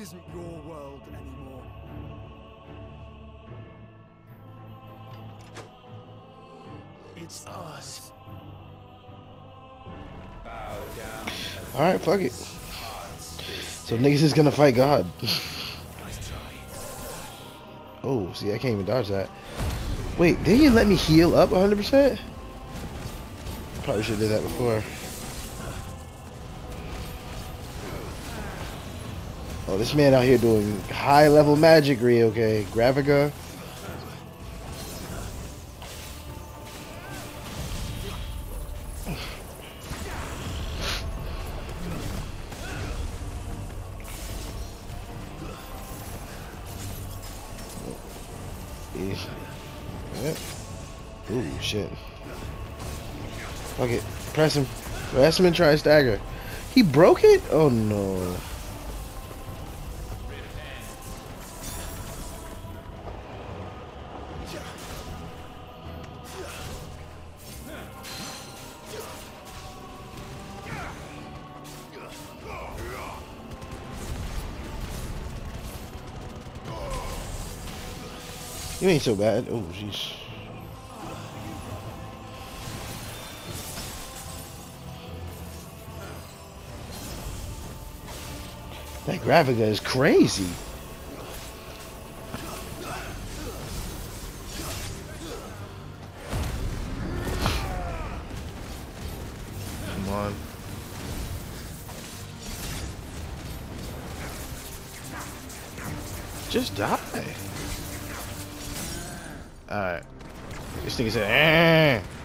Isn't your world anymore. It's us. Alright, fuck it. So niggas is gonna fight God. oh, see, I can't even dodge that. Wait, didn't you let me heal up 100%? Probably should have did that before. Oh, this man out here doing high level magicry, okay. Gravica. Ooh, shit. Fuck it. Press him. Press him and try stagger. He broke it? Oh no. You ain't so bad. Oh, jeez. That Gravica is crazy. Come on. Just die. Alright. This nigga said, eh.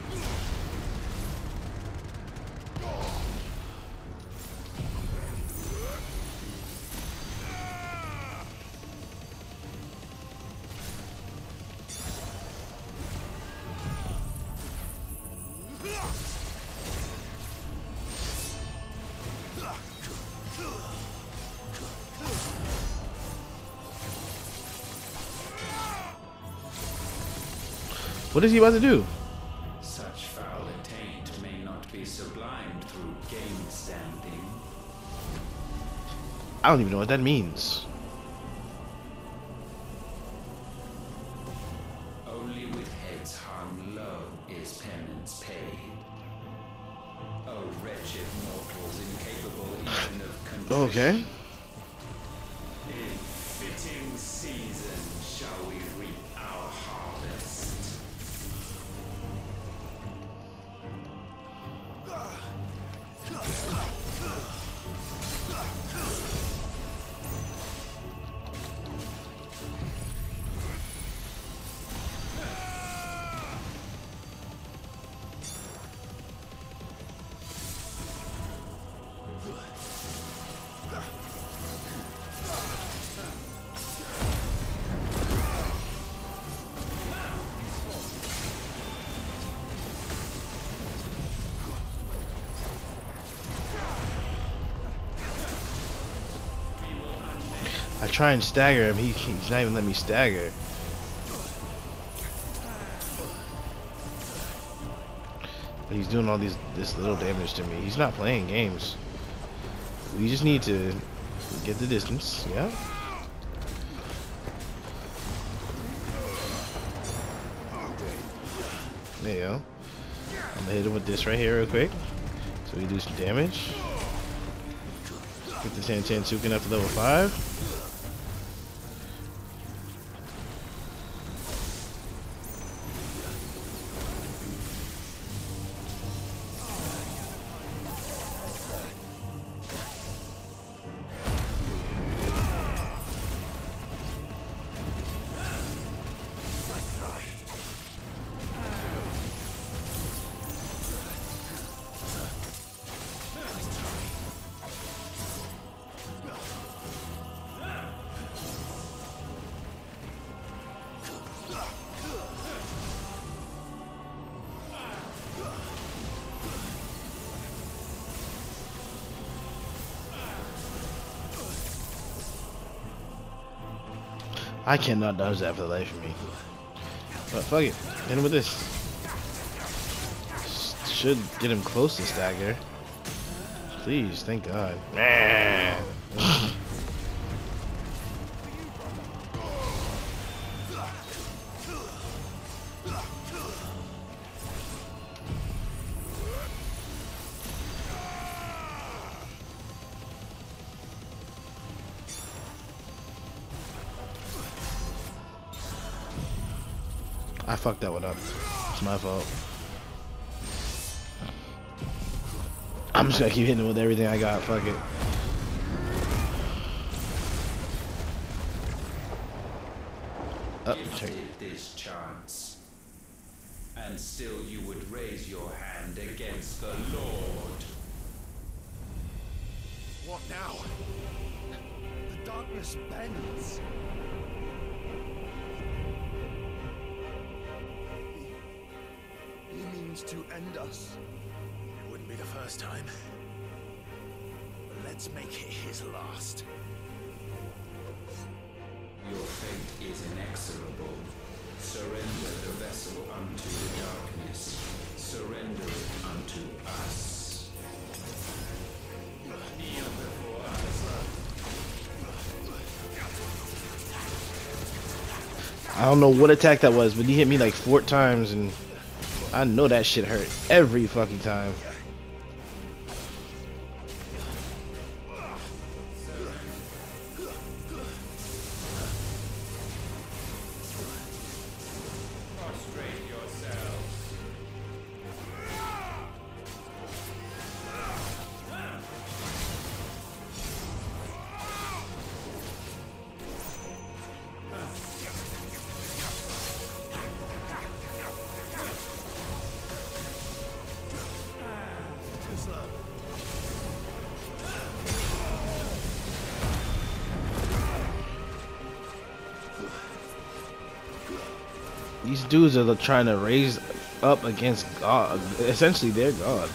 What is he about to do? Such foul attaint may not be sublimed through game standing. I don't even know what that means. Only with heads hung low is penance paid. Oh, wretched mortals incapable even of contrition. Okay. I try and stagger him. He, he's not even letting me stagger. But he's doing all these this little damage to me. He's not playing games. We just need to get the distance. Yeah. There you go. I'm gonna hit him with this right here real quick. So we do some damage. Get this Zantetsuken up to level 5. I cannot dodge that for the life of me. But fuck it. Hit him with this. Should get him close to stagger. Please, thank God. That one up. It's my fault. I'm just gonna keep hitting him with everything I got. Fuck it. Up, check. Gifted this chance. And still you would raise your hand against the Lord. What now? The darkness bends. He, he means to end us. It wouldn't be the first time. But let's make it his last. Your fate is inexorable. Surrender the vessel unto the darkness. Surrender it unto us. Kneel before us. I don't know what attack that was, but he hit me like four times, and I know that shit hurt every fucking time. These dudes are trying to raise up against God. Essentially, they're God.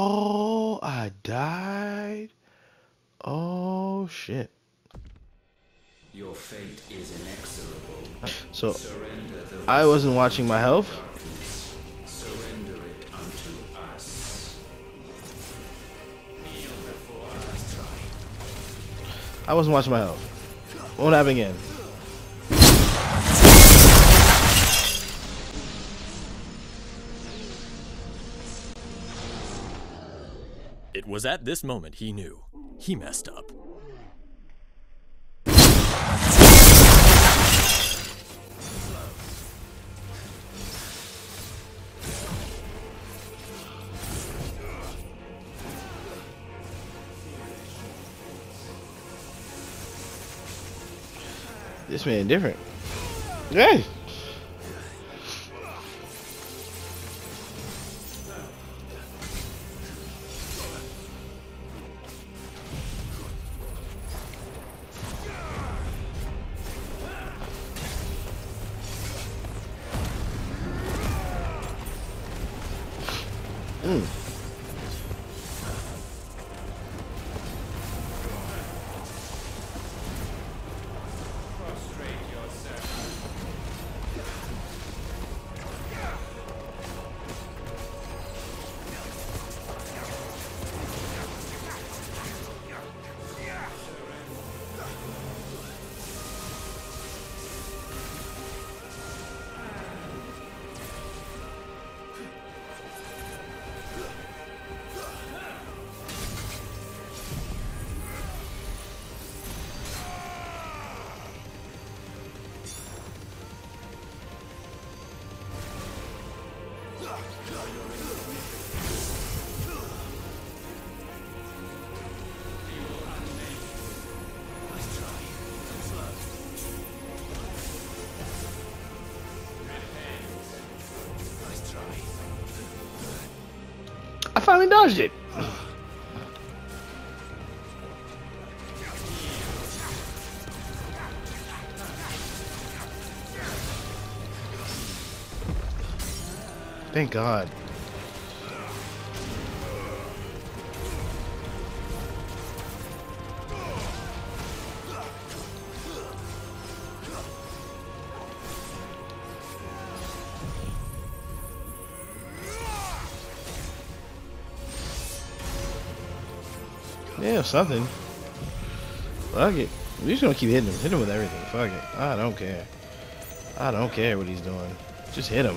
Oh, I died. Oh shit. Your fate is inexorable. So I wasn't watching my health. darkness. Surrender it unto us. Kneel before us. I wasn't watching my health. Won't happen again. It was at this moment he knew. He messed up. This man different. Hey. Mm. fucking it. Thank God. Something. Fuck it. We're just gonna keep hitting him. Hit him with everything. Fuck it. I don't care. I don't care what he's doing. Just hit him.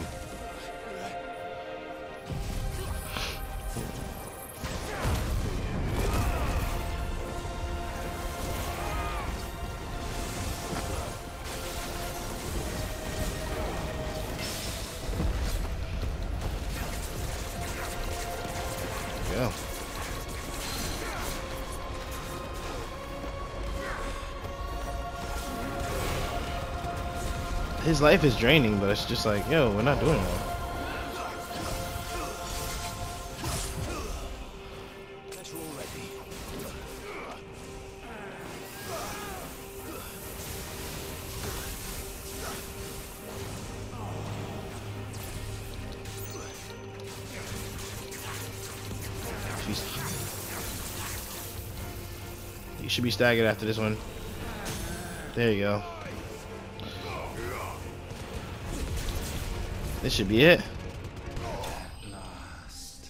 Life is draining, but it's just like, yo, we're not doing that. You should be staggered after this one. There you go. This should be it. Last.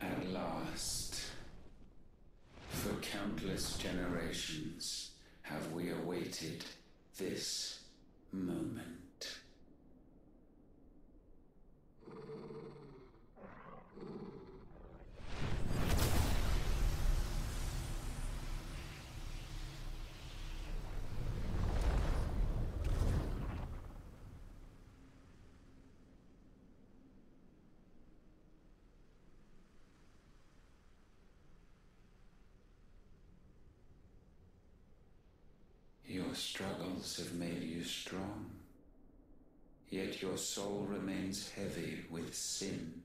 At last, for countless generations, have we awaited this moment. Your struggles have made you strong, yet your soul remains heavy with sin.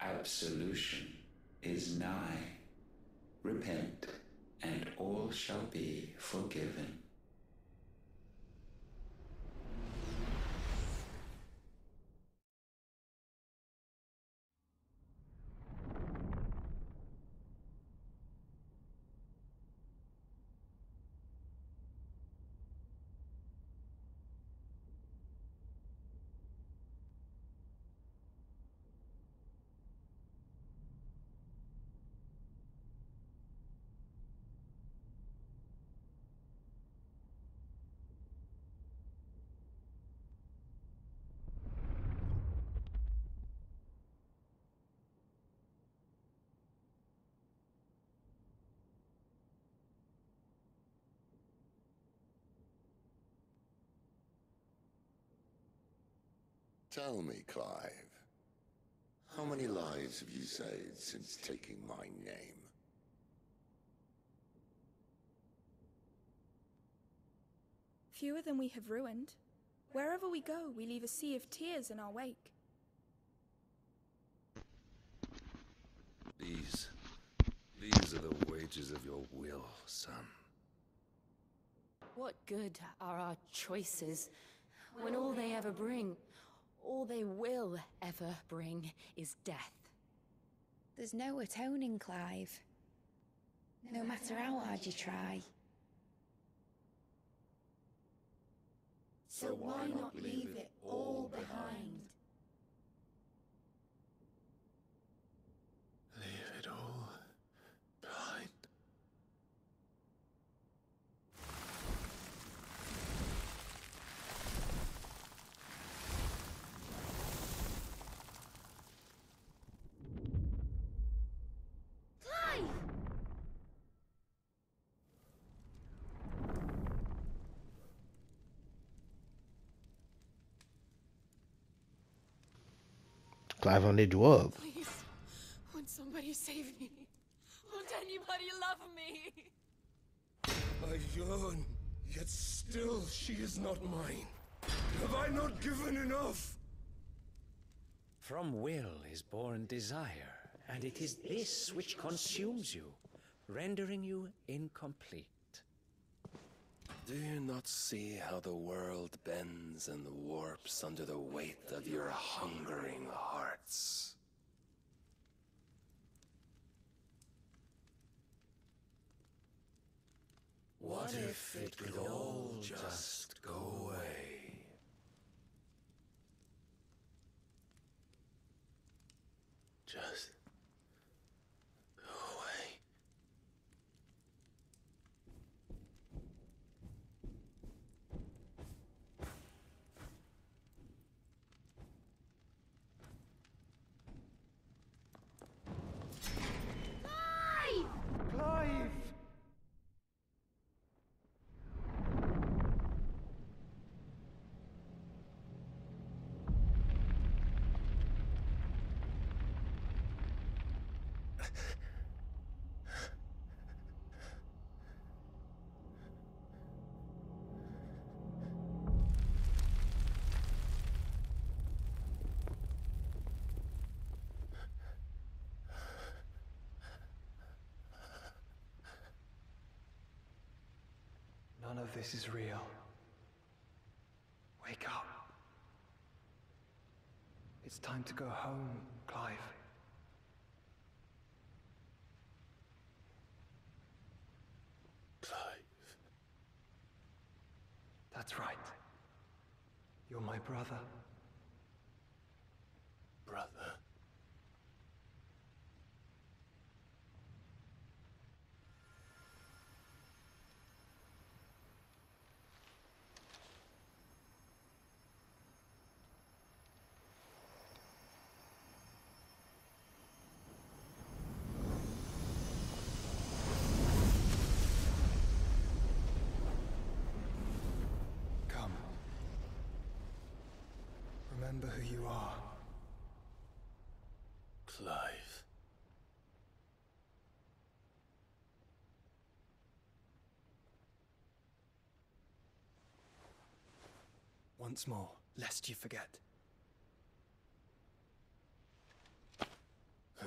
Absolution is nigh. Repent, and all shall be forgiven. Tell me, Clive, how many lives have you saved since taking my name? Fewer than we have ruined. Wherever we go, we leave a sea of tears in our wake. These. These are the wages of your will, son. What good are our choices when all they ever bring, all they will ever bring, is death? There's no atoning, Clive. No matter how hard you try. So why not leave it all behind? Leave it all behind. Clive! Clive on the drug. Please, won't somebody save me? Won't anybody love me? I yearn, yet still she is not mine. Have I not given enough? From will is born desire. And it is this which consumes you, rendering you incomplete. Do you not see how the world bends and warps under the weight of your hungering hearts? What if it could all just go away? Just None of this is real. Wake up. It's time to go home, Clive. Clive. That's right. You're my brother. Brother. Come. Remember who you are. Clive. Once more, lest you forget.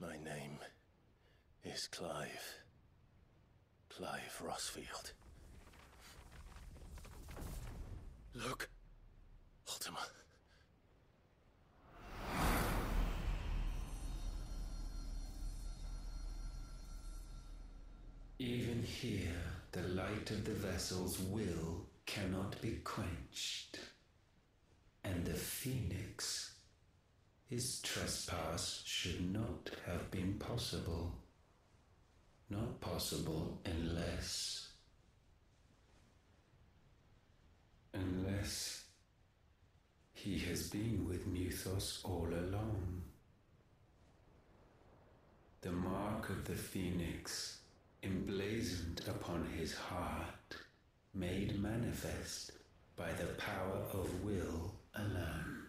My name is Clive. Clive Rosfield. Look, Ultima. Even here, the light of the vessel's will cannot be quenched. And the Phoenix, his trespass should not have been possible. Not possible unless. Unless he has been with Mythos all along. The mark of the Phoenix, emblazoned upon his heart, made manifest by the power of will alone.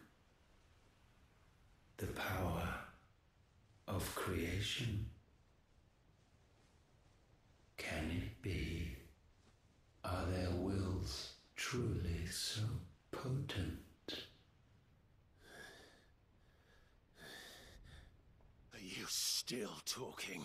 The power of creation. Can it be? Are their wills truly so potent? Are you still talking?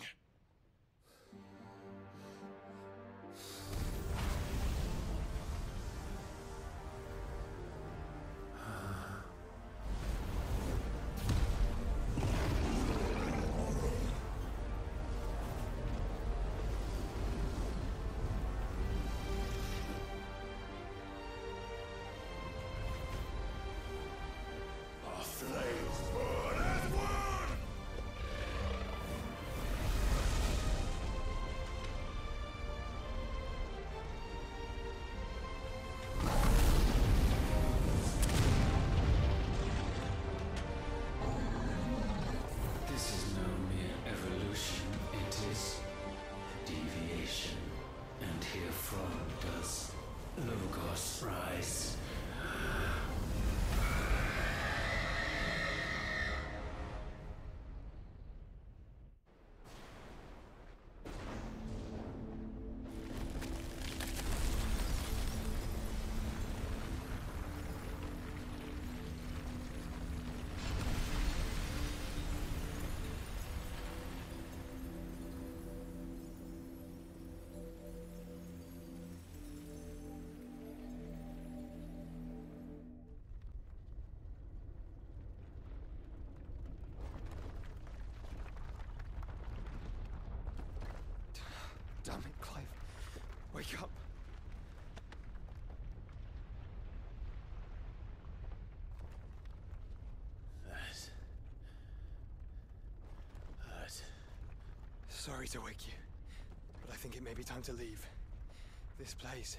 from does Logos rise? Sorry to wake you, but I think it may be time to leave. This place.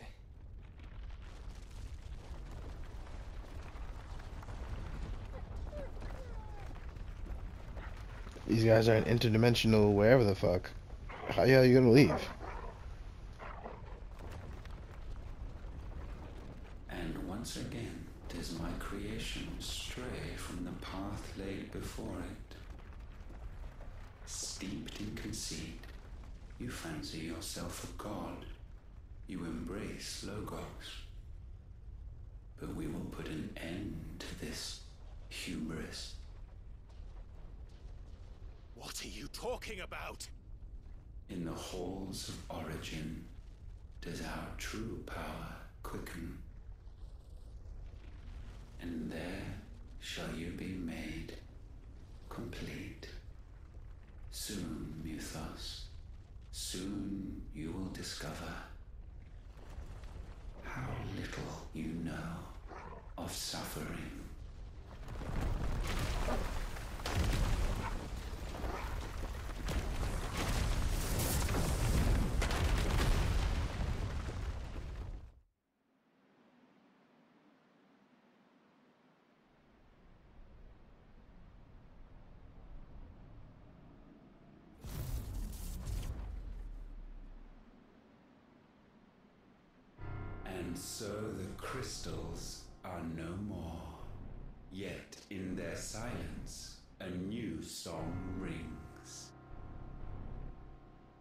These guys are an interdimensional wherever the fuck. How are you gonna leave? And once again does my creation stray from the path laid before it. Steeped in conceit, you fancy yourself a god. You embrace Logos. But we will put an end to this hubris. What are you talking about? In the halls of origin does our true power quicken. And there shall you be made complete. Soon, Mythos, soon you will discover how little you know of suffering. And so the crystals are no more. Yet in their silence, a new song rings.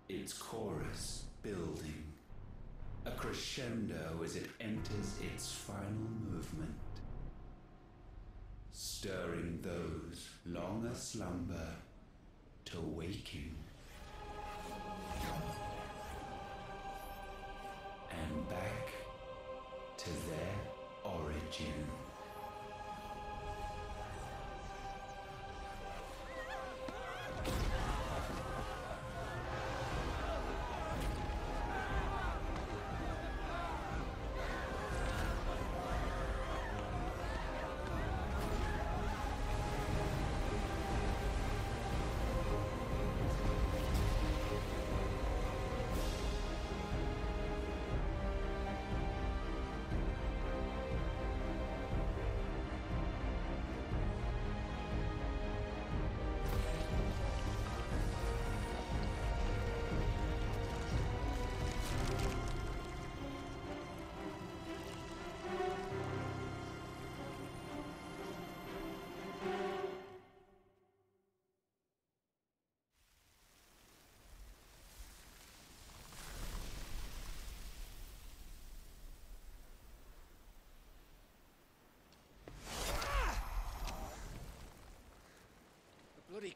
Its chorus building, a crescendo as it enters its final movement, stirring those long aslumber to waking. And back to their origin.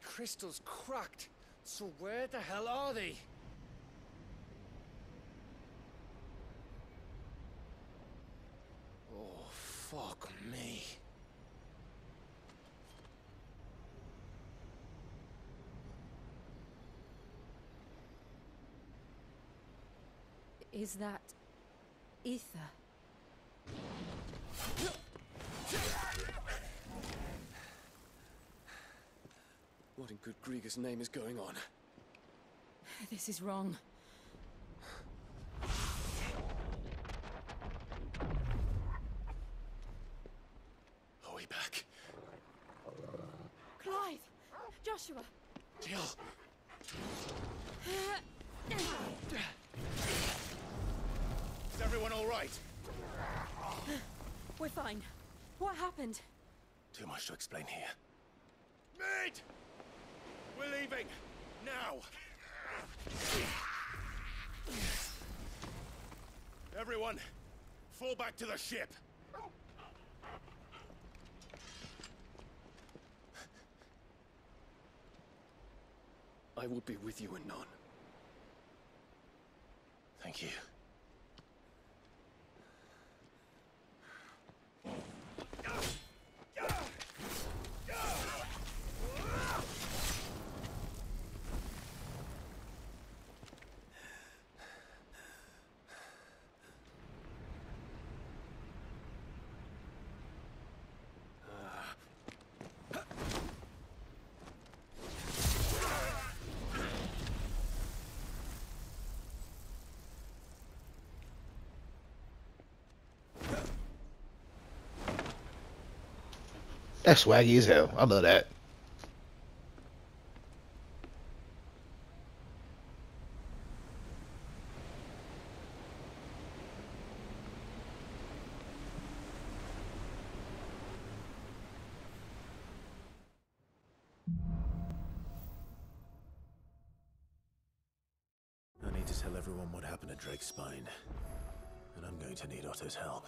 Crystal's cracked. So where the hell are they? Oh, fuck me. Is that ether? What in good Greagor's name is going on? This is wrong. Are we back? Clive! Joshua! Jill! Is everyone all right? We're fine. What happened? Too much to explain here. Mid! We're leaving! Now! Everyone, fall back to the ship! I will be with you anon. Thank you. That's swaggy as hell. I love that. I need to tell everyone what happened to Drake's Spine. And I'm going to need Otto's help.